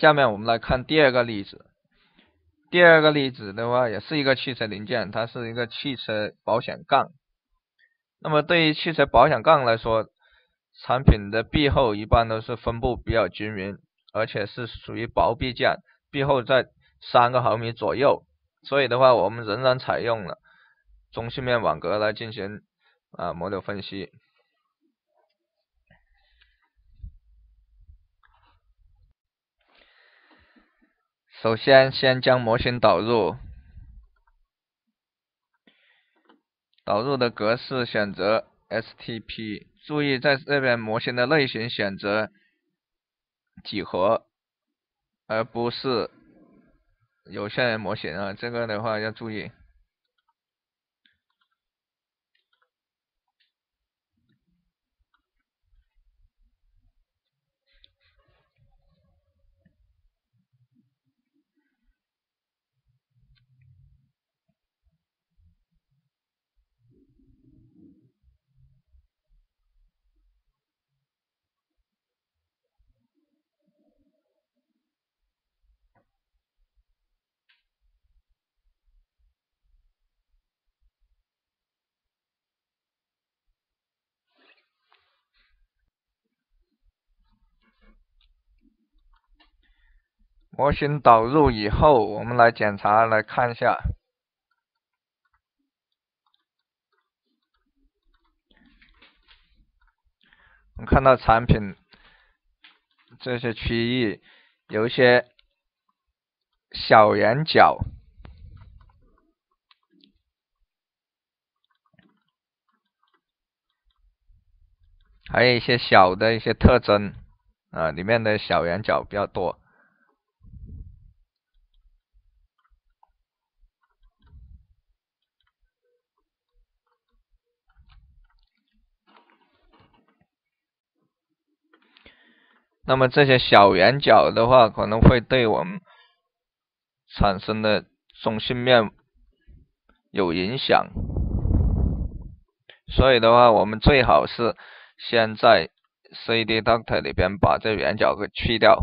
下面我们来看第二个例子。第二个例子的话，也是一个汽车零件，它是一个汽车保险杠。那么对于汽车保险杠来说，产品的壁厚一般都是分布比较均匀，而且是属于薄壁件，壁厚在三个毫米左右。所以的话，我们仍然采用了中性面网格来进行啊模流分析。首先，先将模型导入，导入的格式选择 STP，注意在这边模型的类型选择几何，而不是有限模型啊，这个的话要注意。模型导入以后，我们来检查来看一下。我们看到产品这些区域有一些小圆角，还有一些小的一些特征啊，里面的小圆角比较多。那么这些小圆角的话，可能会对我们产生的中心面有影响，所以的话，我们最好是先在 CD Doctor 里边把这圆角给去掉。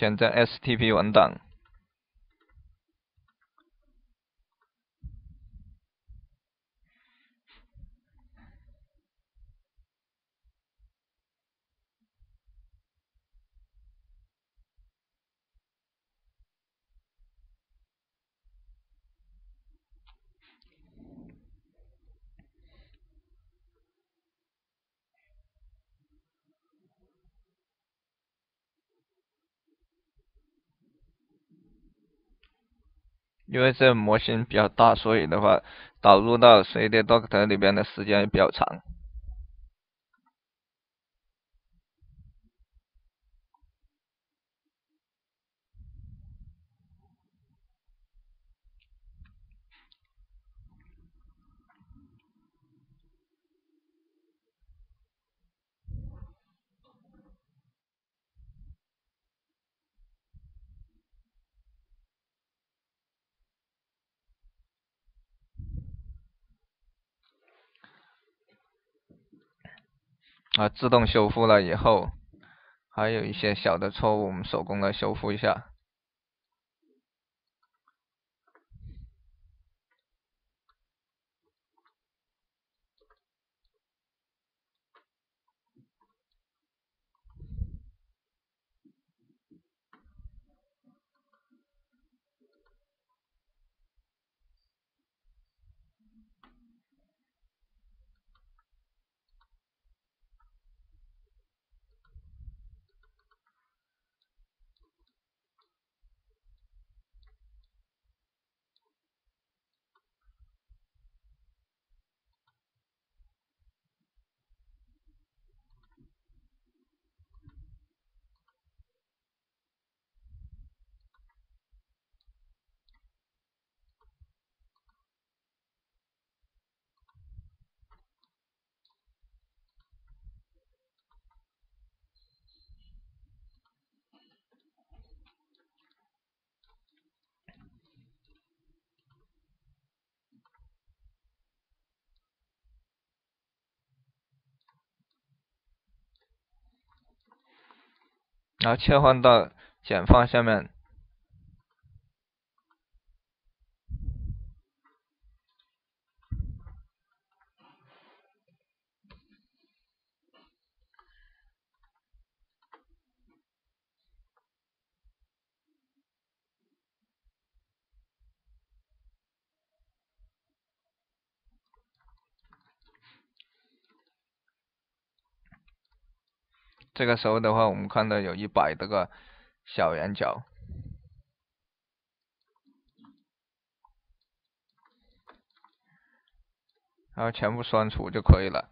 选择 STP 文档。因为这模型比较大，所以的话导入到 CD Doctor 里边的时间也比较长。啊，自动修复了以后，还有一些小的错误，我们手工来修复一下。然后切换到简放下面。这个时候的话，我们看到有一百多个小圆角，然后全部删除就可以了。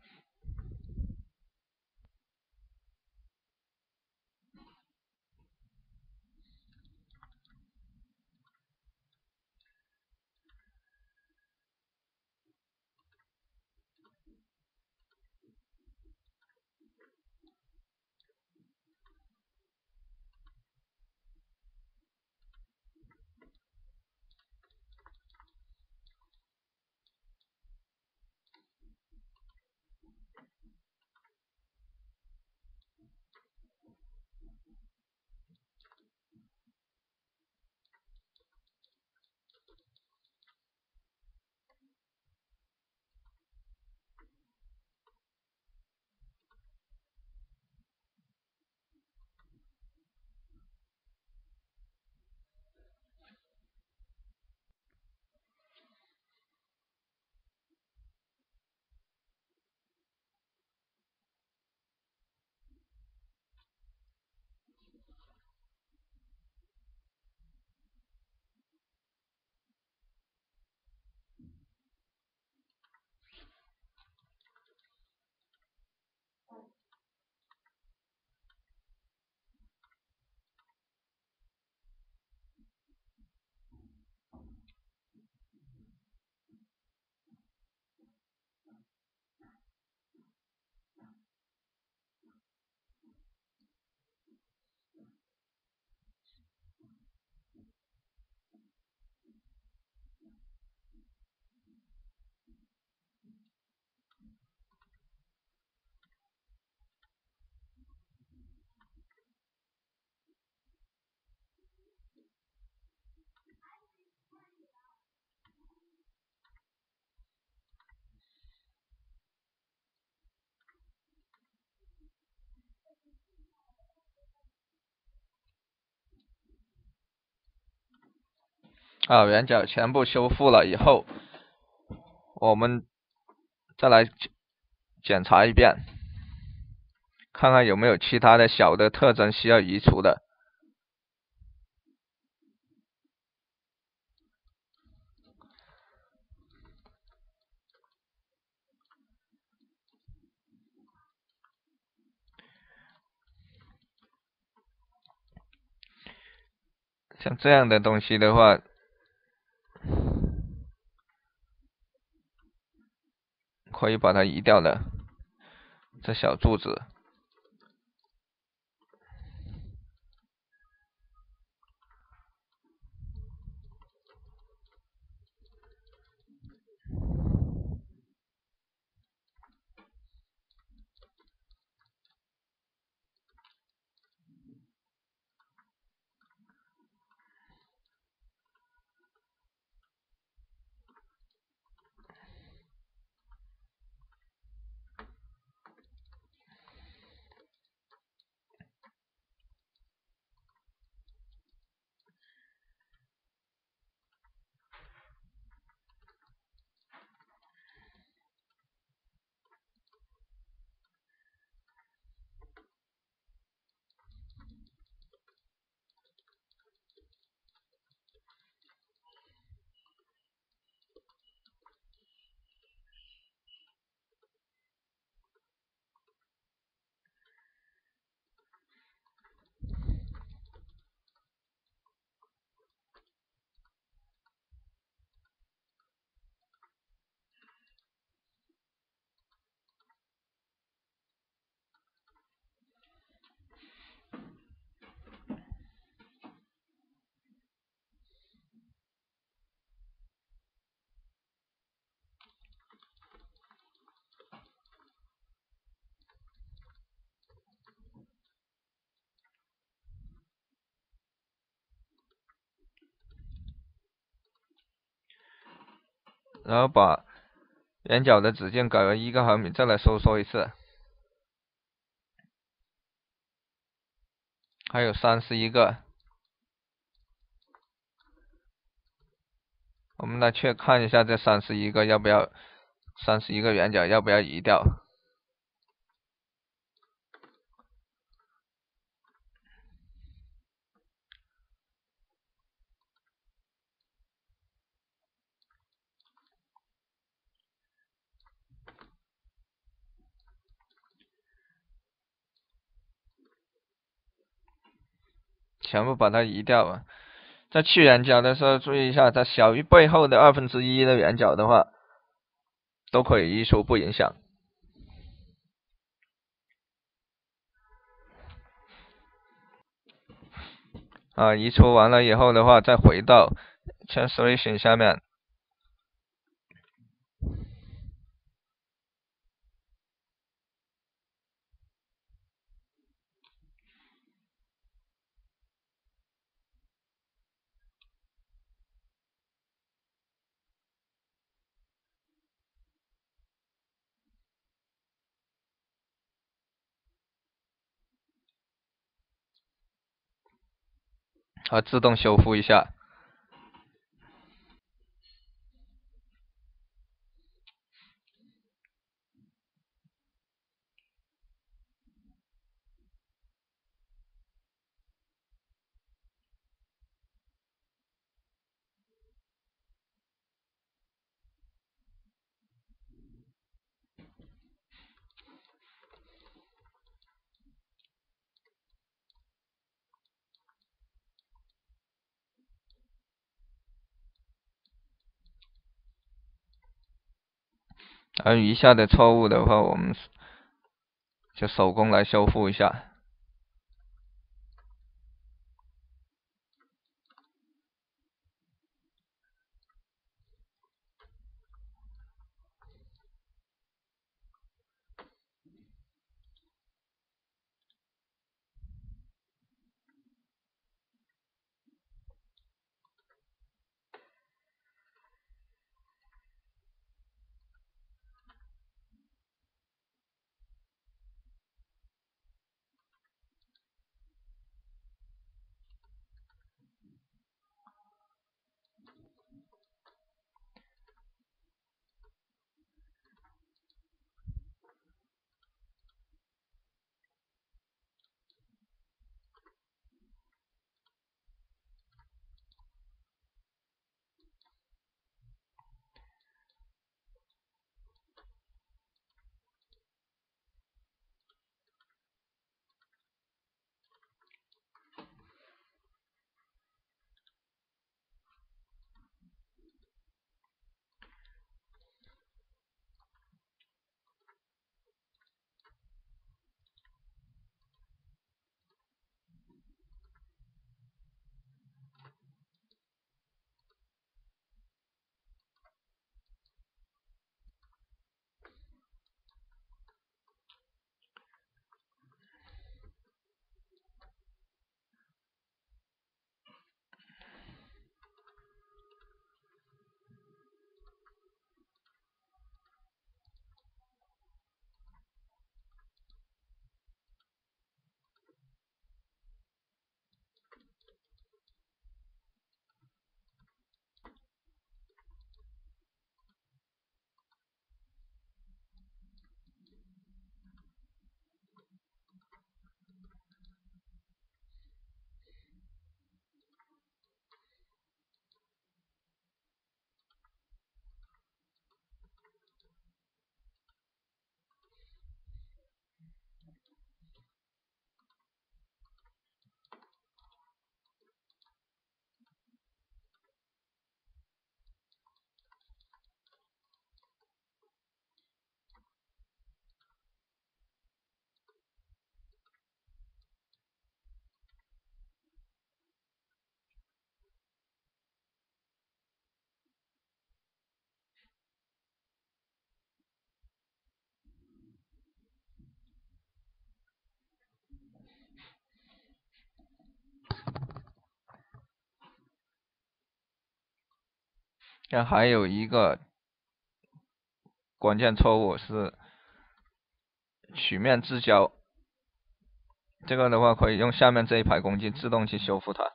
啊，圆角全部修复了以后，我们再来检查一遍，看看有没有其他的小的特征需要移除的。像这样的东西的话。可以把它移掉的，这小柱子。然后把圆角的直径改为一个毫米，再来收缩一次。还有三十一个，我们来去看一下这三十一个要不要，三十一个圆角要不要移掉？全部把它移掉啊！在去圆角的时候，注意一下，它小于背后的二分之一的圆角的话，都可以移除，不影响。啊，移除完了以后的话，再回到 Translation 下面。啊，自动修复一下。而余下的错误的话，我们就手工来修复一下。这还有一个关键错误是曲面自交，这个的话可以用下面这一排工具自动去修复它。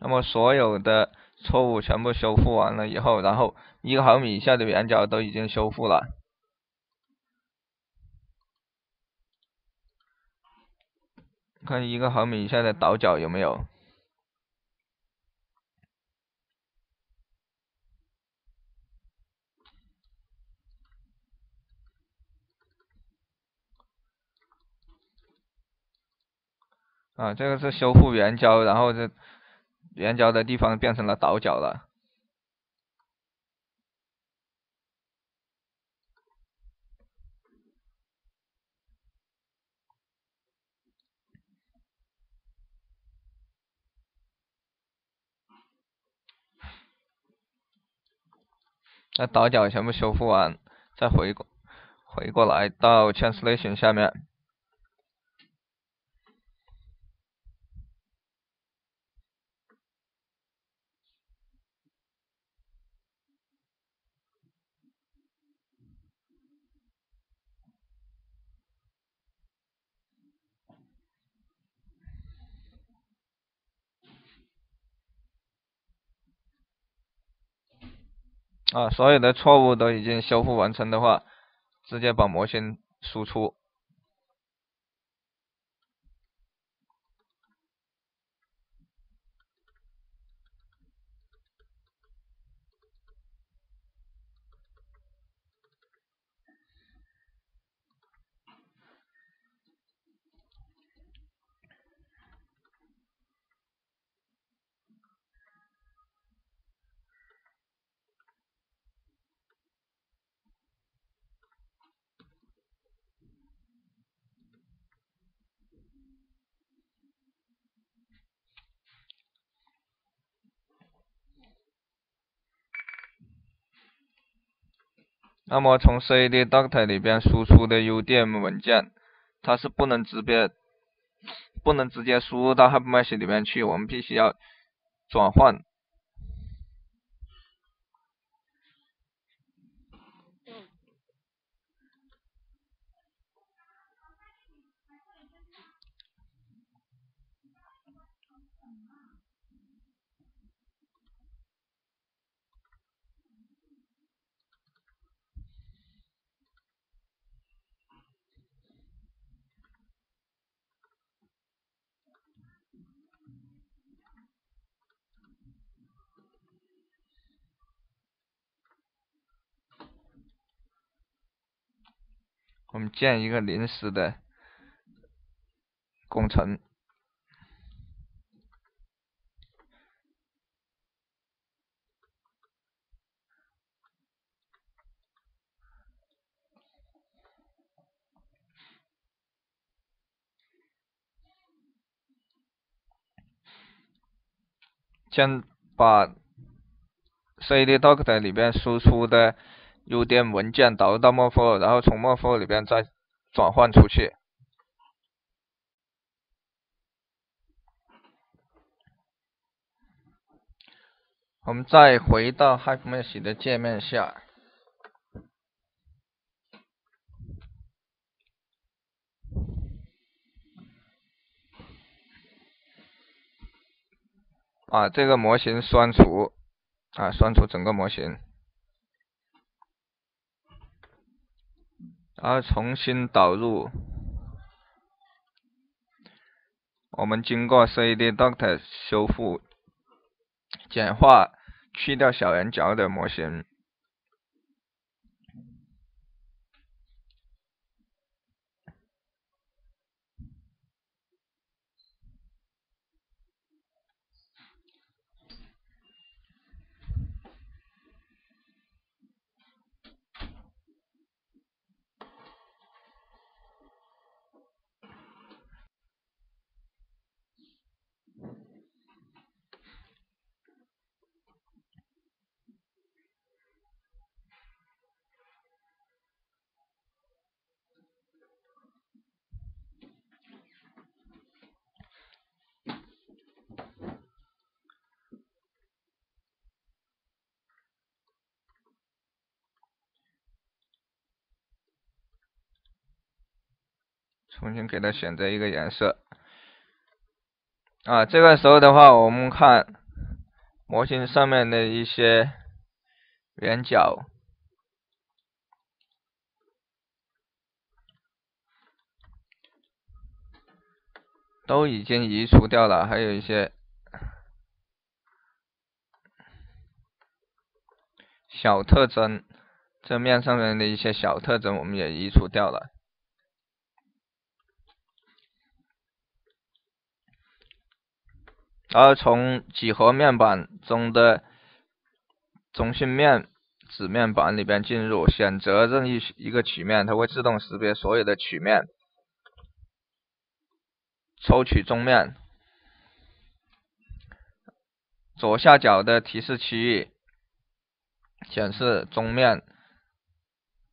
那么所有的错误全部修复完了以后，然后一个毫米以下的圆角都已经修复了。看一个毫米以下的倒角有没有？啊，这个是修复圆胶，然后这。圆角的地方变成了倒角了。那倒角全部修复完，再回过回过来到 translation 下面。啊，所有的错误都已经修复完成的话，直接把模型输出。那么从 CADDoctor 里边输出的 UDM 文件，它是不能直接不能直接输入到 HyperMesh 里面去，我们必须要转换。我们建一个临时的工程，先把 C D Doctor 里边输出的。入电文件导入到 m o f o 然后从 m o f o 里边再转换出去。我们再回到 HyperMesh 的界面下，把这个模型删除，啊，删除整个模型。然后重新导入，我们经过 CADDoctor 修复、简化、去掉小圆角的模型。重新给它选择一个颜色。啊，这个时候的话，我们看模型上面的一些圆角都已经移除掉了，还有一些小特征，这面上面的一些小特征我们也移除掉了。然后从几何面板中的中心面子面板里边进入，选择任意一个曲面，它会自动识别所有的曲面，抽取中面，左下角的提示区域显示中面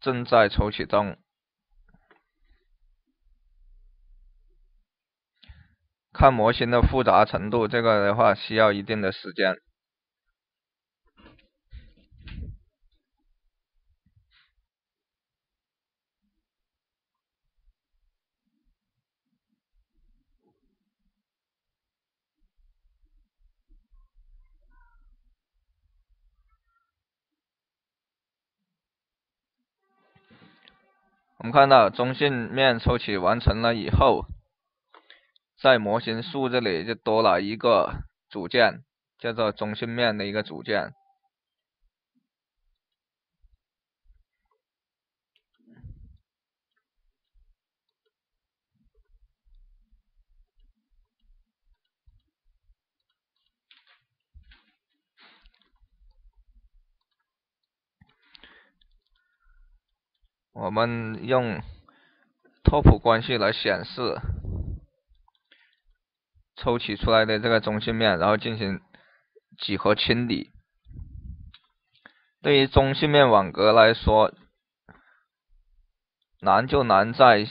正在抽取中。看模型的复杂程度，这个的话需要一定的时间。我们看到中性面抽取完成了以后。在模型树这里就多了一个组件，叫做中心面的一个组件。我们用拓扑关系来显示。抽取出来的这个中性面，然后进行几何清理。对于中性面网格来说，难就难在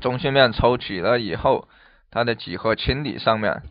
中性面抽取了以后，它的几何清理上面。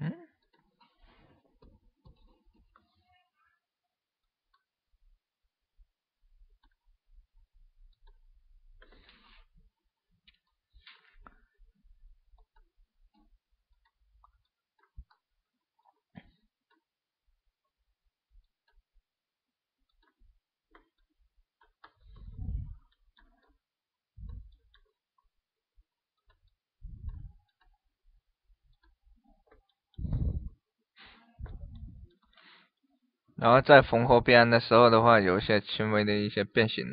嗯。然后在缝合边的时候的话，有一些轻微的一些变形。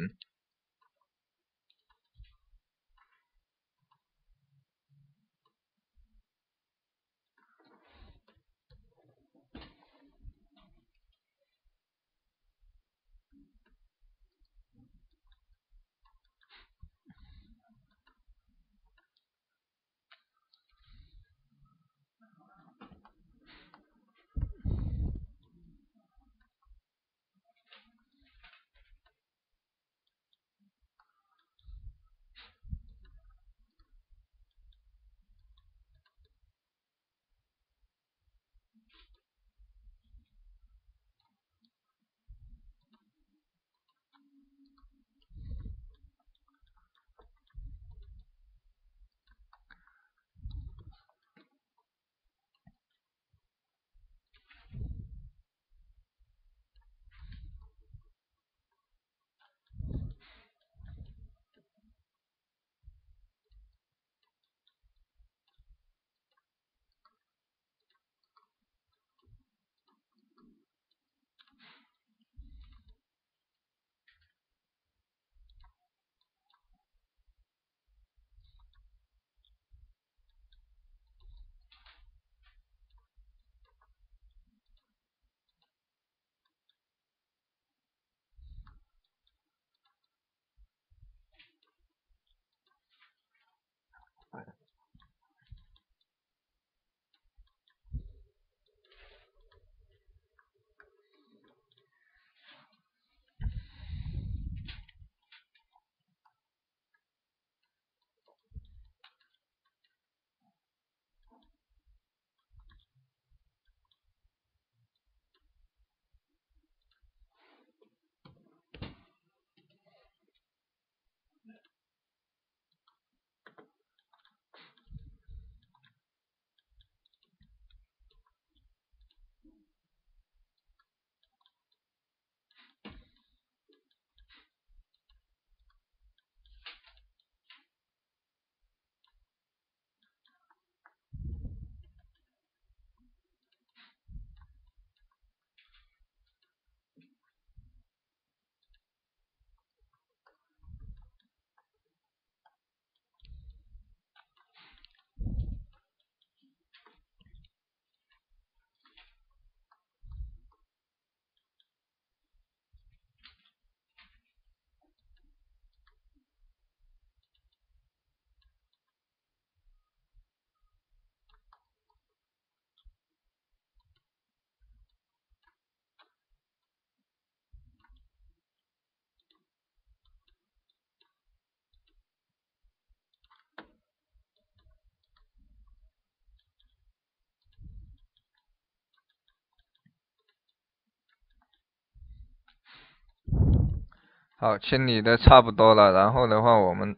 好，清理的差不多了，然后的话，我们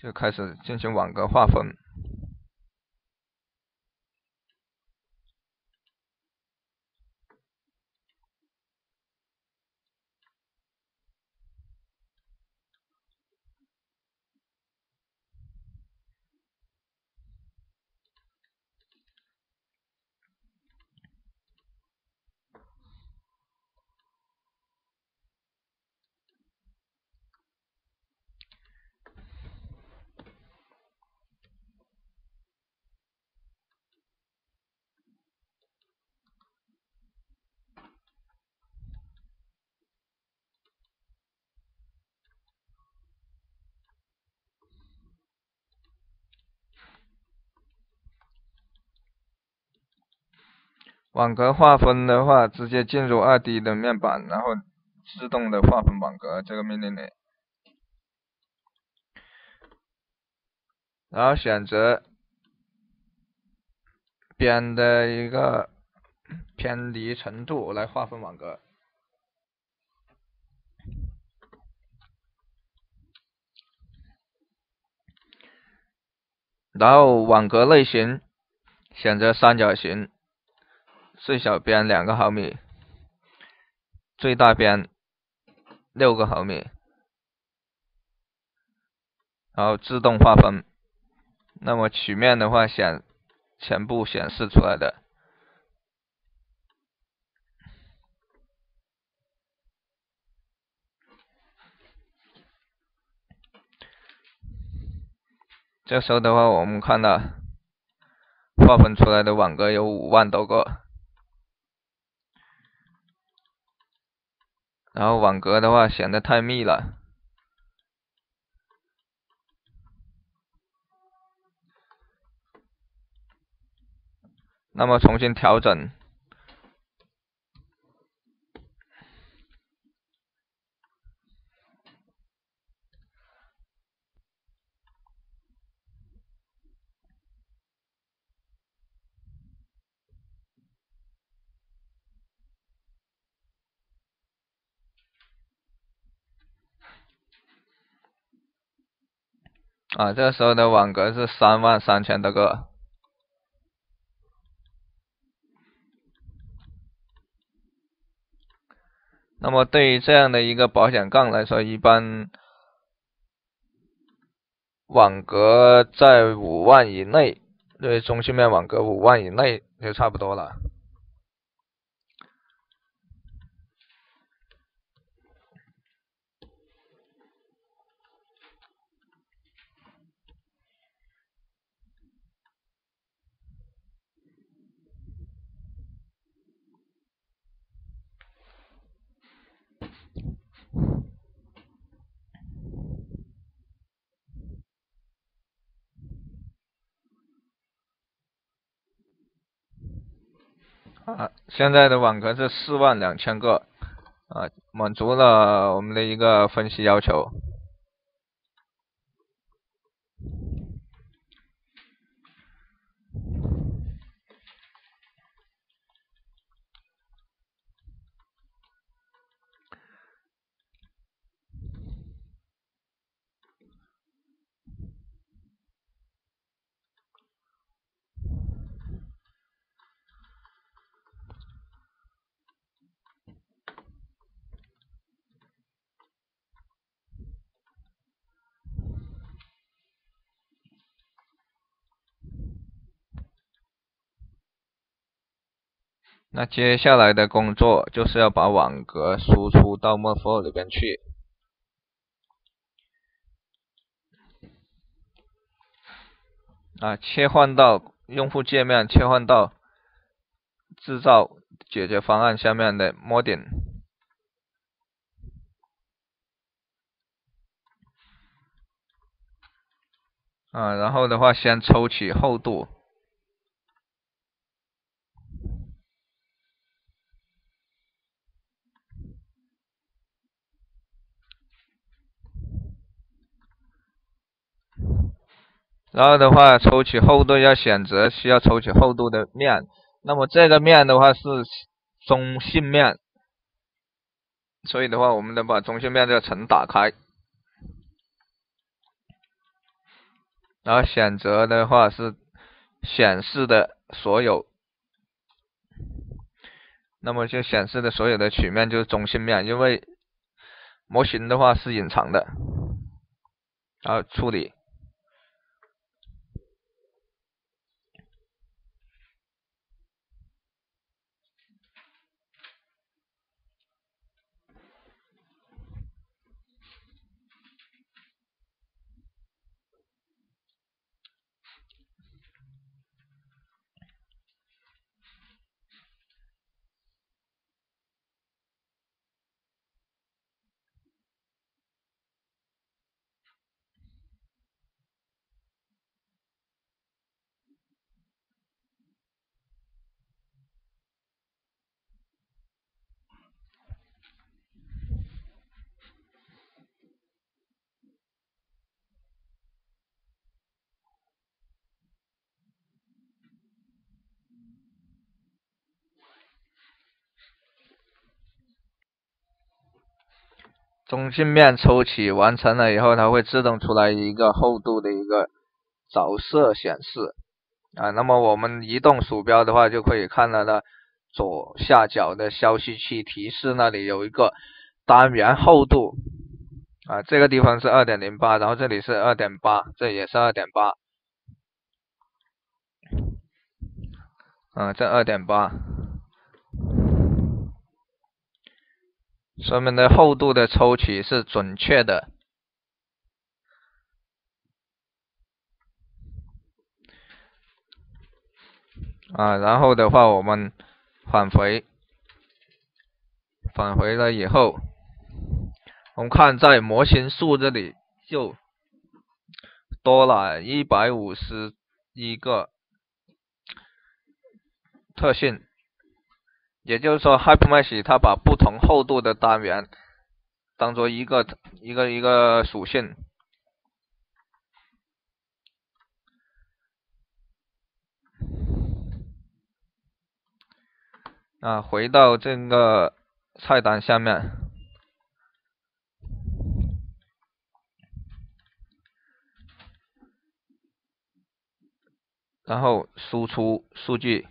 就开始进行网格划分。网格划分的话，直接进入二 D 的面板，然后自动的划分网格这个命令里，然后选择边的一个偏离程度来划分网格，然后网格类型选择三角形。最小边两个毫米，最大边六个毫米，然后自动划分。那么曲面的话显全部显示出来的。这时候的话，我们看到划分出来的网格有五万多个。然后网格的话显得太密了，那么重新调整。啊，这时候的网格是三万三千多个。那么对于这样的一个保险杠来说，一般网格在五万以内，对中性面网格五万以内就差不多了。啊，现在的网格是四万两千个，啊，满足了我们的一个分析要求。那接下来的工作就是要把网格输出到 m o f o 里边去。啊，切换到用户界面，切换到制造解决方案下面的 Modin。啊，然后的话，先抽取厚度。然后的话，抽取厚度要选择需要抽取厚度的面。那么这个面的话是中性面，所以的话，我们得把中性面这个层打开，然后选择的话是显示的所有，那么就显示的所有的曲面就是中性面，因为模型的话是隐藏的，然后处理。中心面抽取完成了以后，它会自动出来一个厚度的一个着色显示啊。那么我们移动鼠标的话，就可以看到它左下角的消息器提示那里有一个单元厚度啊，这个地方是二点零八，然后这里是二点八，这也是二点八，嗯，这二点八。说明的厚度的抽取是准确的啊，然后的话我们返回，返回了以后，我们看在模型数这里就多了一百五十一个特性。也就是说，HyperMesh 它把不同厚度的单元当做一个一个一个属性啊，回到这个菜单下面，然后输出数据。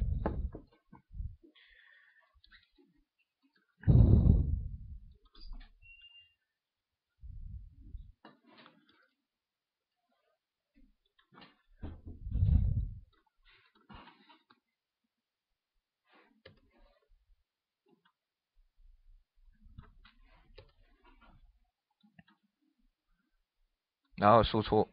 然后输出，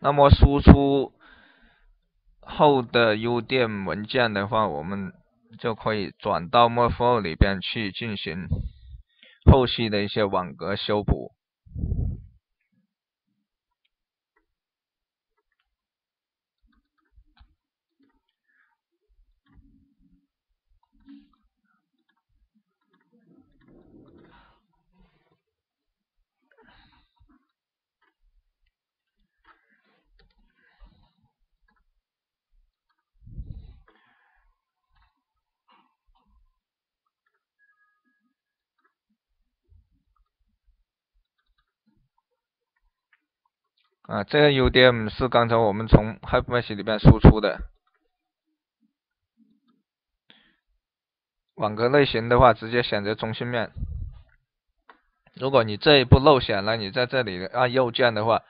那么输出后的 UDM 文件的话，我们就可以转到 Morpho 里边去进行后续的一些网格修补。啊，这个 UDM 是刚才我们从 HyperMesh 里边输出的。网格类型的话，直接选择中心面。如果你这一步漏选了，你在这里按右键的话，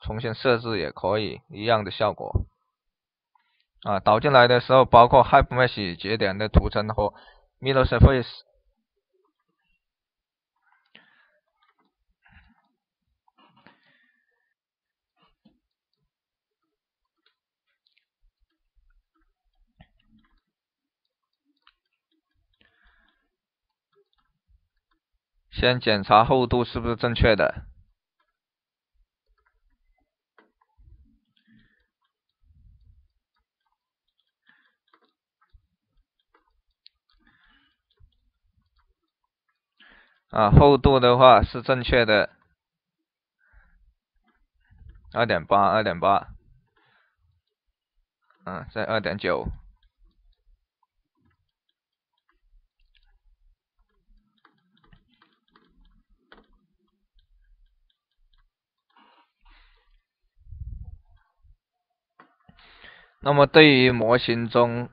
重新设置也可以，一样的效果。啊，导进来的时候，包括 HyperMesh 节点的图层和 Middle Surface。先检查厚度是不是正确的。啊，厚度的话是正确的，二点八，二点八。啊，在二点九。那么对于模型中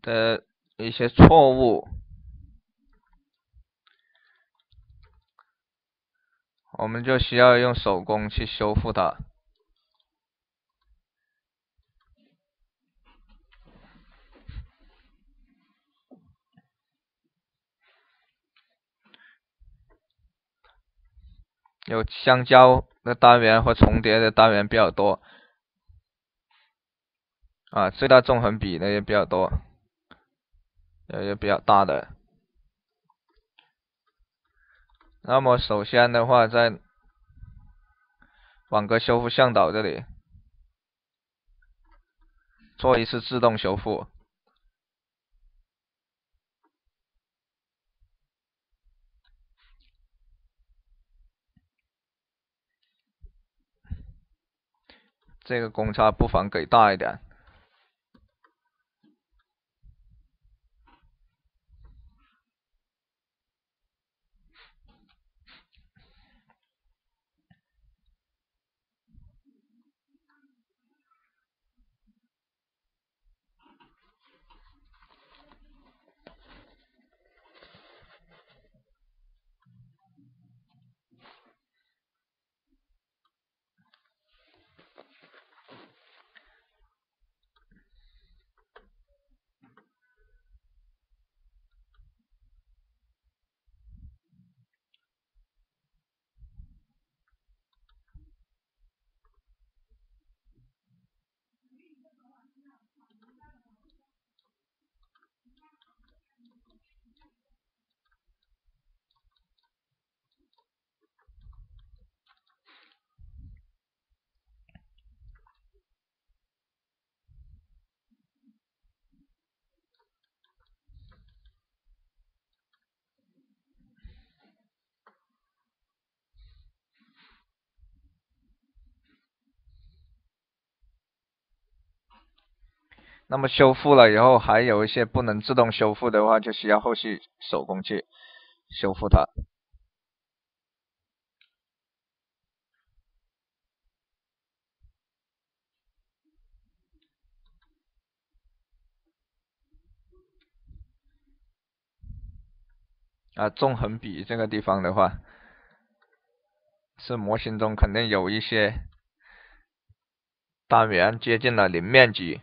的一些错误，我们就需要用手工去修复它。有相交的单元和重叠的单元比较多，啊，最大纵横比呢也比较多，也也比较大的。那么首先的话，在网格修复向导这里做一次自动修复。这个公差不妨给大一点。那么修复了以后，还有一些不能自动修复的话，就需要后续手工去修复它。啊，纵横比这个地方的话，是模型中肯定有一些单元接近了零面积。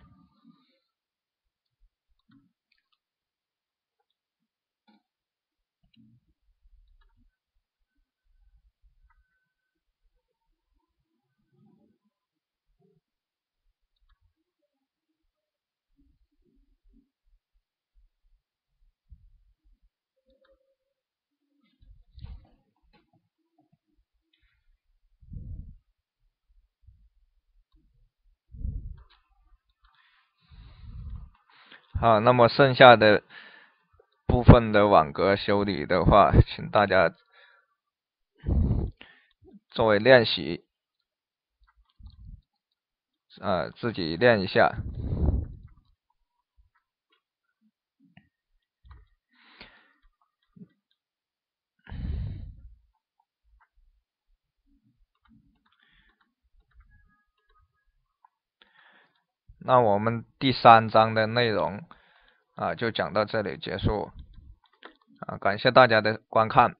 啊，那么剩下的部分的网格修理的话，请大家作为练习，啊，自己练一下。那我们第三章的内容啊，就讲到这里结束啊，感谢大家的观看。